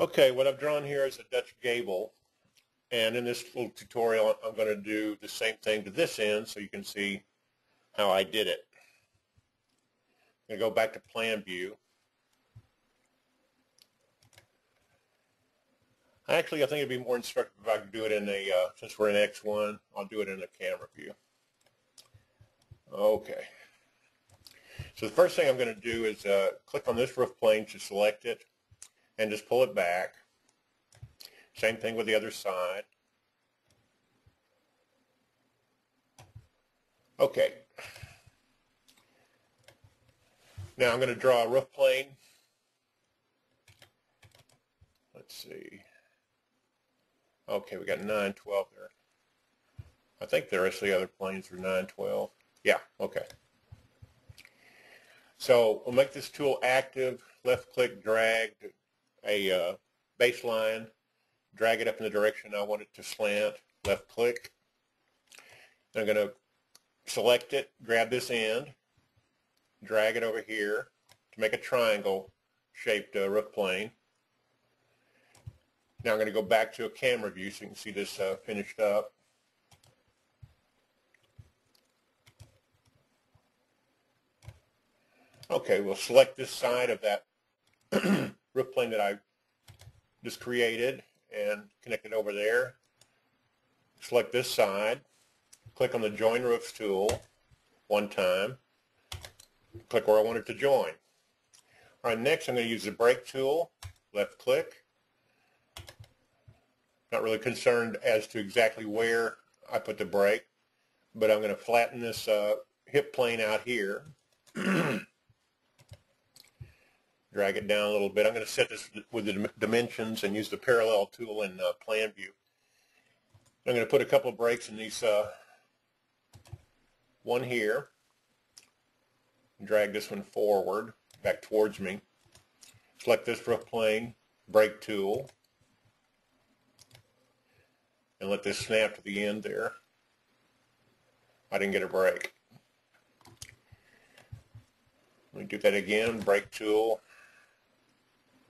Okay, what I've drawn here is a Dutch gable. And in this little tutorial, I'm going to do the same thing to this end so you can see how I did it. I'm going to go back to plan view. Actually, I think it'd be more instructive if I could do it in a, uh, since we're in X1, I'll do it in a camera view. Okay. So the first thing I'm going to do is uh, click on this roof plane to select it and just pull it back. Same thing with the other side. Okay. Now I'm going to draw a roof plane. Let's see. Okay, we got 912 there. I think the rest of the other planes are 912. Yeah, okay. So we'll make this tool active, left click, drag a uh, baseline, drag it up in the direction I want it to slant, left click. I'm going to select it, grab this end, drag it over here to make a triangle shaped uh, roof plane. Now I'm going to go back to a camera view so you can see this uh, finished up. Okay, we'll select this side of that roof plane that I just created and connect it over there. Select this side, click on the Join Roofs tool one time, click where I want it to join. All right, next I'm going to use the Break tool, left click. Not really concerned as to exactly where I put the break, but I'm going to flatten this uh, hip plane out here. drag it down a little bit. I'm going to set this with the dimensions and use the parallel tool in uh, plan view. I'm going to put a couple of breaks in these, uh, one here, drag this one forward, back towards me. Select this roof plane, break tool, and let this snap to the end there. I didn't get a break. Let me do that again, break tool,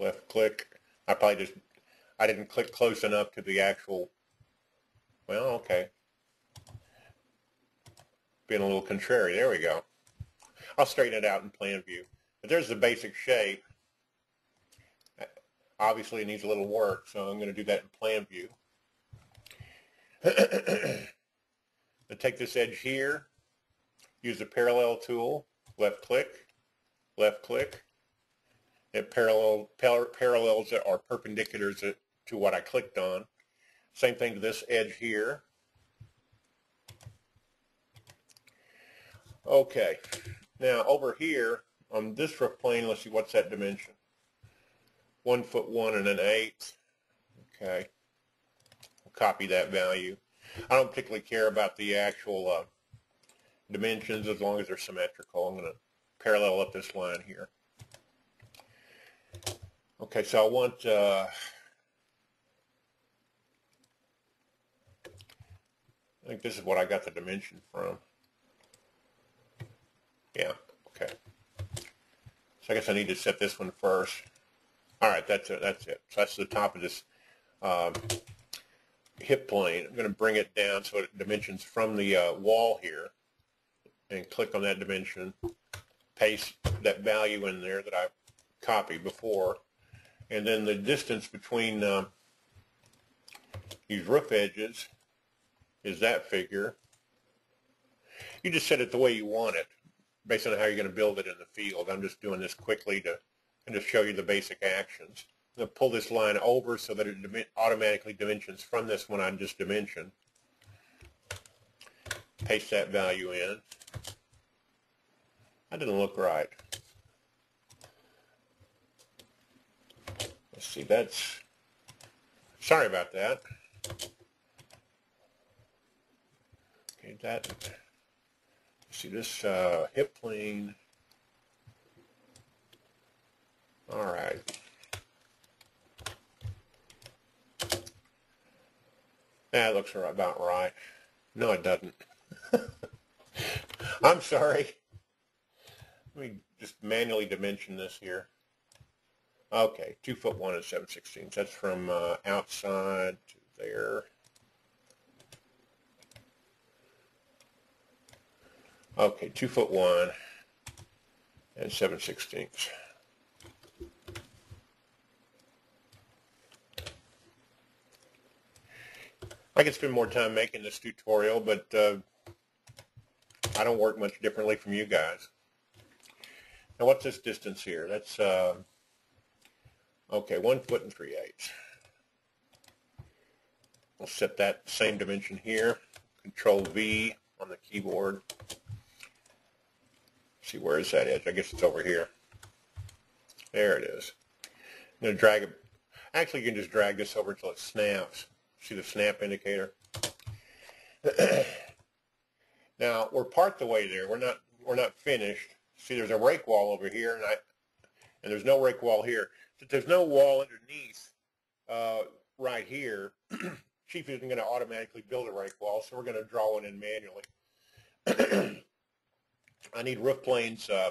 left click. I probably just, I didn't click close enough to the actual, well, okay. Being a little contrary. There we go. I'll straighten it out in plan view. But there's the basic shape. Obviously it needs a little work, so I'm going to do that in plan view. I take this edge here, use the parallel tool, left click, left click, it parallel, par parallels that are perpendicular to, to what I clicked on. Same thing to this edge here. Okay, now over here on this roof plane, let's see what's that dimension. One foot one and an eighth. Okay, we'll copy that value. I don't particularly care about the actual uh, dimensions as long as they're symmetrical. I'm going to parallel up this line here. Okay, so I want, uh, I think this is what I got the dimension from. Yeah, okay. So I guess I need to set this one first. All right, that's it. That's it. So that's the top of this um, hip plane. I'm going to bring it down so it dimensions from the uh, wall here and click on that dimension, paste that value in there that I copied before, and then the distance between uh, these roof edges is that figure. You just set it the way you want it based on how you're going to build it in the field. I'm just doing this quickly to and just show you the basic actions. I'm going to pull this line over so that it automatically dimensions from this one I just dimensioned. Paste that value in. That didn't look right. See, that's, sorry about that. Okay, that, see this uh, hip plane. All right. That looks about right. No, it doesn't. I'm sorry. Let me just manually dimension this here. Okay, two foot one and seven sixteenths. That's from uh, outside to there. Okay, two foot one and seven sixteenths. I could spend more time making this tutorial, but uh, I don't work much differently from you guys. Now what's this distance here? That's, uh, okay, one foot and three eighths. We'll set that same dimension here. Control V on the keyboard. see where is that edge? I guess it's over here. There it is. I'm going to drag it. Actually, you can just drag this over until it snaps. See the snap indicator? now, we're part the way there. We're not, we're not finished. See, there's a rake wall over here, and, I, and there's no rake wall here. If there's no wall underneath uh, right here, Chief isn't going to automatically build a rake wall, so we're going to draw one in manually. I need roof planes uh,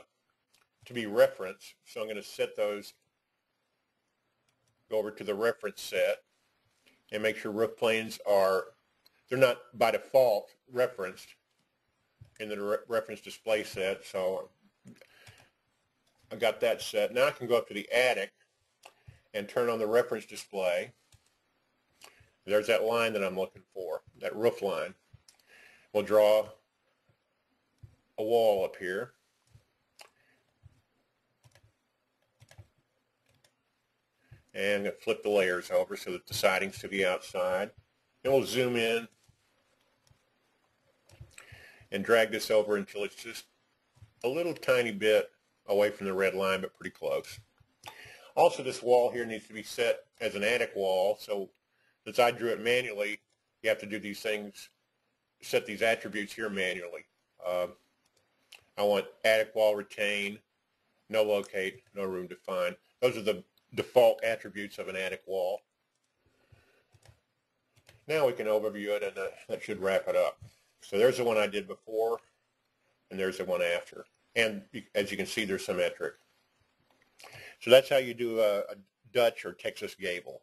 to be referenced, so I'm going to set those, go over to the reference set, and make sure roof planes are, they're not by default referenced in the re reference display set. So I got that set. Now I can go up to the attic and turn on the reference display. There's that line that I'm looking for, that roof line. We'll draw a wall up here. and flip the layers over so that the siding's to the outside. And we'll zoom in and drag this over until it's just a little tiny bit away from the red line, but pretty close. Also, this wall here needs to be set as an attic wall, so since I drew it manually, you have to do these things, set these attributes here manually. Uh, I want attic wall retain, no locate, no room define. Those are the default attributes of an attic wall. Now we can overview it and uh, that should wrap it up. So there's the one I did before and there's the one after. And as you can see, they're symmetric. So that's how you do a, a Dutch or Texas gable.